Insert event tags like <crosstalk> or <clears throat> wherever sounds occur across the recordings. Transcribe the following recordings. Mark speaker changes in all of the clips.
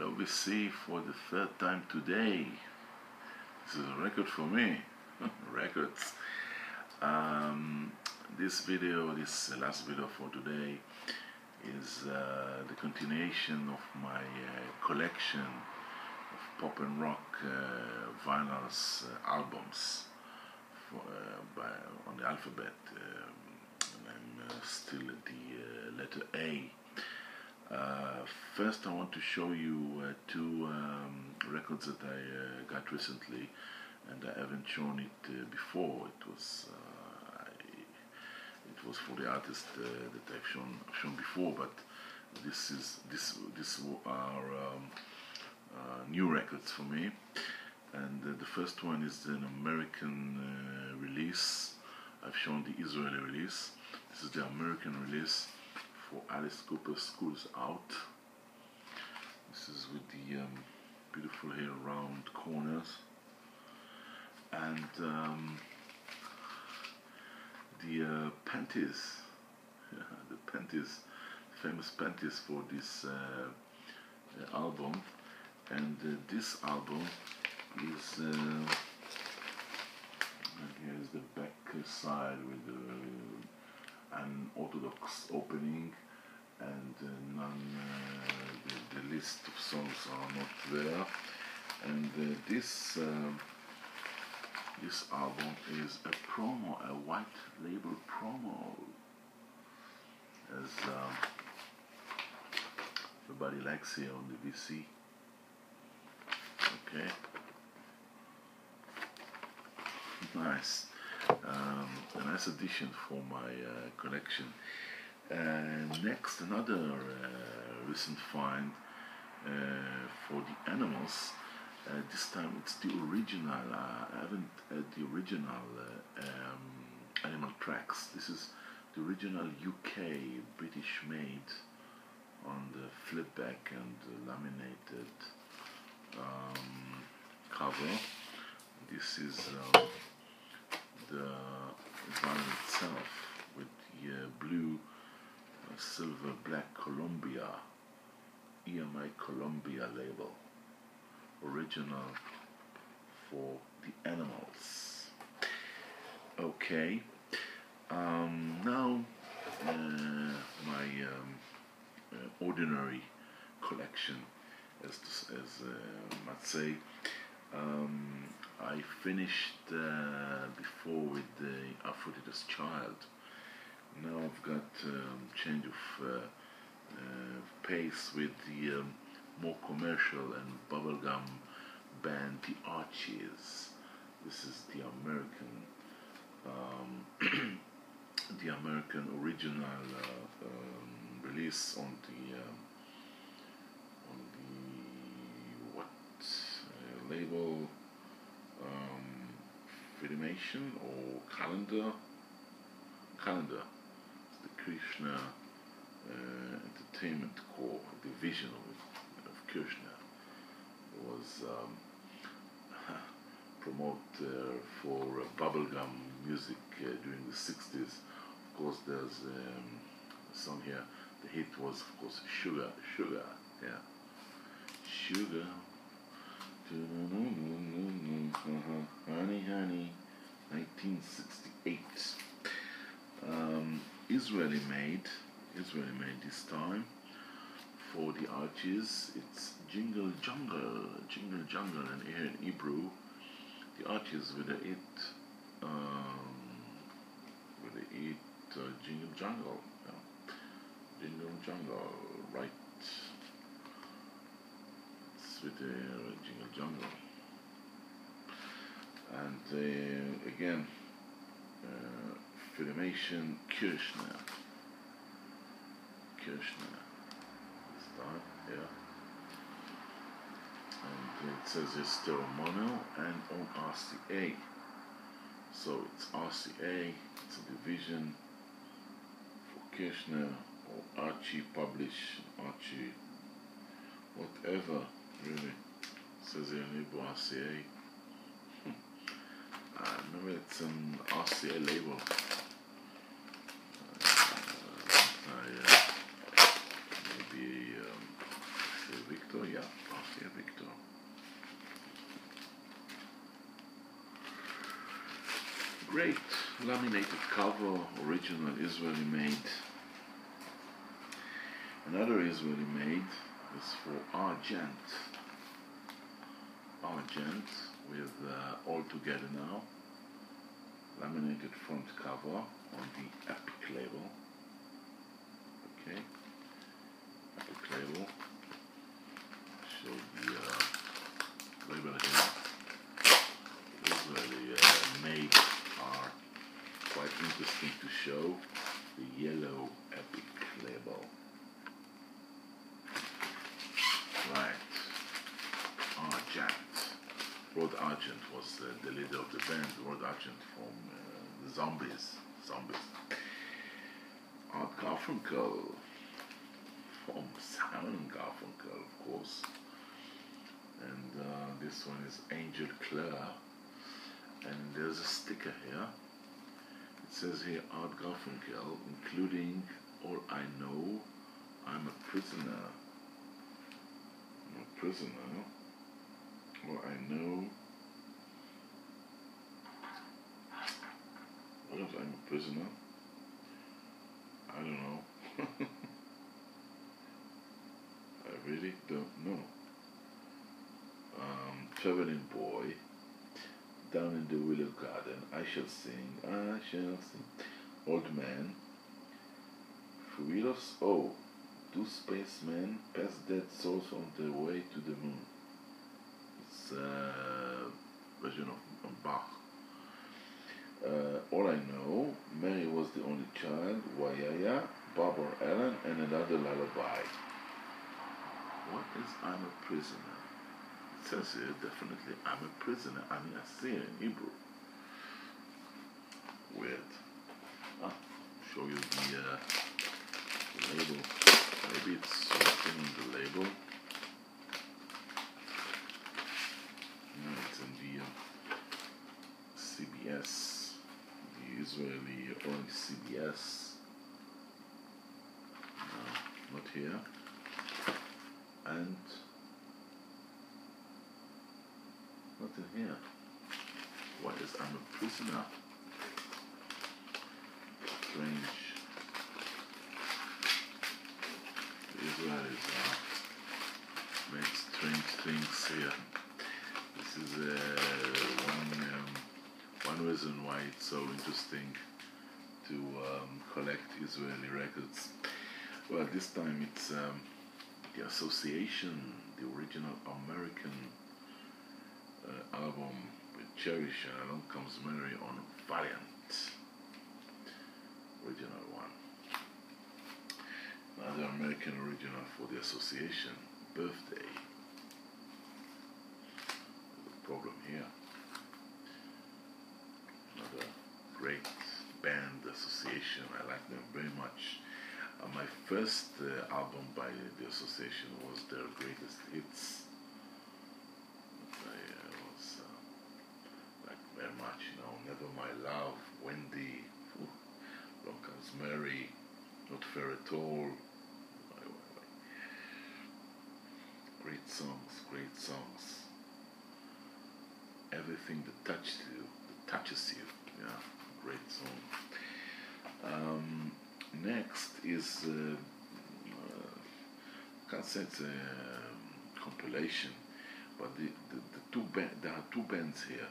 Speaker 1: LVC for the third time today. This is a record for me. <laughs> Records. Um, this video, this last video for today, is uh, the continuation of my uh, collection of pop and rock uh, vinyls uh, albums for, uh, by, on the alphabet. Um, and I'm uh, still at the letter A. Uh, first, I want to show you uh, two um, records that I uh, got recently, and I haven't shown it uh, before. It was uh, I, it was for the artist that I've shown shown before, but this is this this are um, new records for me. And the first one is an American release. I've shown the Israeli release. This is the American release for Alice Cooper Schools Out. This is with the um, beautiful here round corners. And um, the uh, panties, <laughs> the panties, famous panties for this uh, uh, album. And uh, this album is uh, here's the back side with the an orthodox opening and uh, none uh, the, the, list of songs are not there. And uh, this um, this album is a promo a white label promo. As um, everybody likes here on the VC okay. <laughs> Nice um, a nice addition for my uh, collection. Next, another uh, recent find uh, for the animals. This time it's the original. I haven't had the original um, animal tracks. This is the original UK British made on the flipback and laminated um, cover. This is um, the vinyl itself with the blue, uh, silver, black Columbia, EMI Columbia label, original for the animals. Okay, um, now uh, my um, uh, ordinary collection, as, as uh, might say. Um, I finished uh, before with the Aphrodite's Child. Now I've got um, change of uh, uh, pace with the um, more commercial and bubblegum band The Archies. This is the American, um, <clears throat> the American original uh, um, release on the um, on the what uh, label Filmation or Calendar. Calendar. It's the Kirshner uh, Entertainment Corps division of, of Kirshner. Was um, <laughs> promote uh, for uh, bubblegum music uh, during the 60s. Of course, there's um, some here. The hit was, of course, Sugar, Sugar, yeah. Sugar, honey, honey, 1968. Um, Israeli made, Israeli made this time for the Archies. It's Jingle Jungle, Jingle Jungle, and here in Hebrew, the Archies with the it, um, with the it uh, Jingle Jungle, yeah. Jingle Jungle, right uh, Jingle Jungle. And uh, again, uh, Filmation Kirshner. Kirshner. Start, yeah. And it says it's stereo mono and on RCA. So it's RCA, it's a division for Kirshner or Archie Publish, Archie, whatever Really? Says here in label RCA. Hmm. I remember it's an RCA label. Uh, uh, um, Victor, yeah, RCA Victor. Great laminated cover, original Israeli made. Another Israeli made is for Argent. Argent with uh, all together now. Laminated front cover on the Epic label. Okay, Epic label. Show the uh, label here. Israeli uh, made are quite interesting to show. The yellow Epic label. Right. Argent. Rod Argent was uh, the leader of the band. Rod Argent from uh, the Zombies. Zombies. Art Garfunkel from Simon Garfunkel, of course. And uh, this one is Angel Clare. And there's a sticker here. It says here Art Garfunkel, including All I Know, I'm a Prisoner. I'm a prisoner. All I know. What if I'm a prisoner? I don't know. <laughs> I really don't know. Um, traveling boy, down in the willow garden, I shall sing, I shall sing. Old man, Feuilles-O, oh, two spacemen pass dead souls on their way to the moon. It's a version of, of Bach. Uh, all I know, Mary was the only child, Woyaya, Barbara Allen, and another lullaby. What is I'm a prisoner? It says here definitely I'm a prisoner. I mean, I see it in Hebrew. Weird. Ah, show you the, uh, the label. Maybe it's written in the label. No, it's in the uh, CBS, the Israeli orange CBS. No, not here. And in here. What is I'm a prisoner? Strange. The Israelis make strange things here. This is uh, one um, one reason why it's so interesting to um, collect Israeli records. Well, this time it's um, the Association, the original American uh, album with Cherish and Along Comes Mary on Valiant, original one. Another American original for the Association, Birthday. The problem here. Another great band association. I like them very much. Uh, my first uh, album by the association was their greatest hits. I uh, was uh, like very much, you know, Never My Love, Wendy, Long Comes Mary, Not Fair at All. Great songs, great songs. Everything that touches you, that touches you, yeah, great song. Um, next is, uh, uh, can't say it's a um, compilation, but the, the, the two ba- there are two bands here,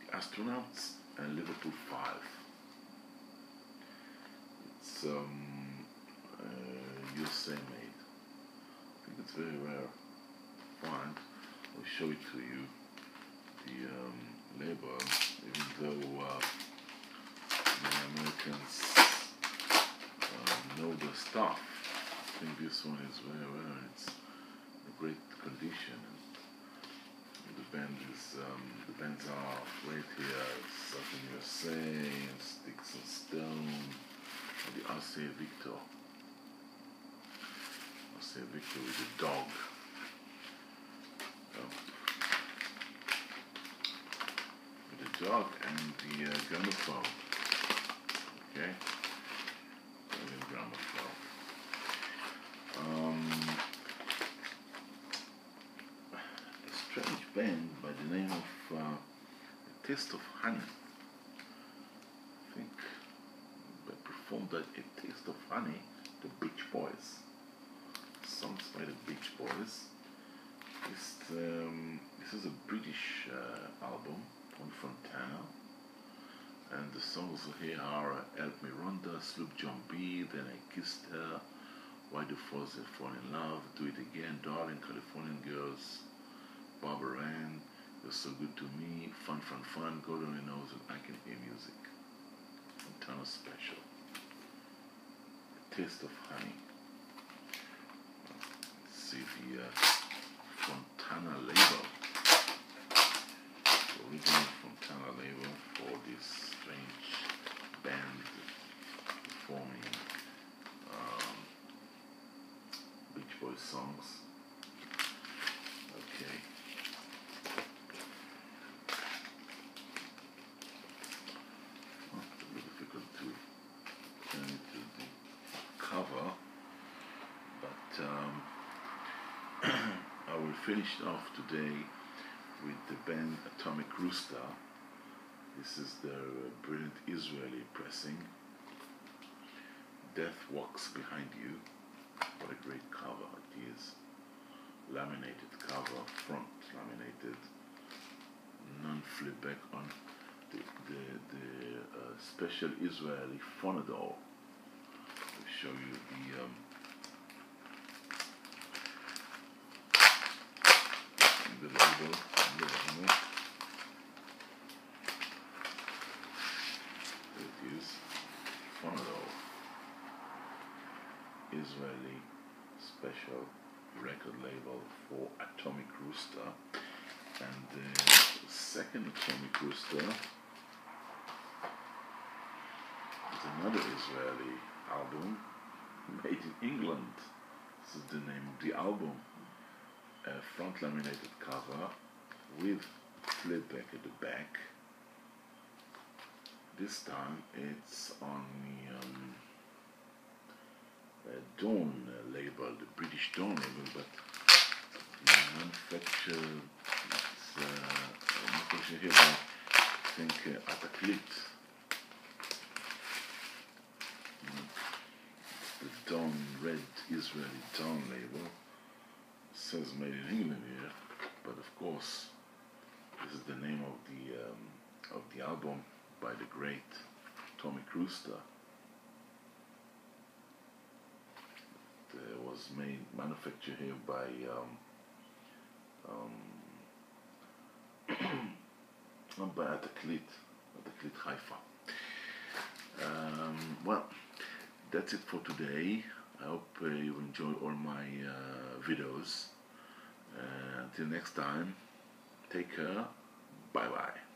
Speaker 1: the Astronauts and Liverpool Five. It's um, uh, USA made. I think it's very rare. Fine, I'll show it to you. The um, label, even though uh, many Americans uh, know the stuff. I think this one is very rare. It's in great condition. The band is um, the bands are right here. Southern USA and Sticks and Stone the RCA Victor. RCA Victor with a dog. Oh. With the dog and the uh, gramophone. Okay? Brilliant gramophone. Um, a strange band by the name of uh, The Taste of Honey. Called it Taste of Honey, the Beach Boys. Songs by the Beach Boys. This, um, this is a British uh, album on Fontana. And the songs here are Help Me Rhonda, Sloop John B, Then I Kissed Her, Why Do Fools Fall in Love, Do It Again, Darling, Californian Girls, Barbara Ann, You're So Good to Me, Fun, Fun, Fun, God Only Knows When I Can Hear Music. Fontana Special. Taste of Honey. Let's see the Fontana label. Original Fontana label for this strange band performing um, Beach Boys songs. Okay. Oh, it's a bit difficult to turn it to the cover, but um, I will finish off today with the band Atomic Rooster. This is their uh, brilliant Israeli pressing. Death Walks Behind You. What a great cover it is. Laminated cover, front laminated, non flip back on the, the, the uh, special Israeli phonodol. I'll show you the um, the label, the original. There it is, phonodol. Israeli special record label for Atomic Rooster. And the second Atomic Rooster is another Israeli album made in England. This is the name of the album. A front laminated cover with flip back at the back. This time it's on the um, Dawn label, the British Dawn label, but it's uh, manufactured here by, I think, uh, Ataclit. The Dawn Red Israeli Dawn label says made in England here, but of course, this is the name of the um, of the album by the great Atomic Rooster. It was made manufactured here by um, um, <coughs> by Ataclit, Ataclit Haifa. Um, well, that's it for today. I hope uh, you enjoy all my uh, videos. Uh, until next time, take care. Bye bye.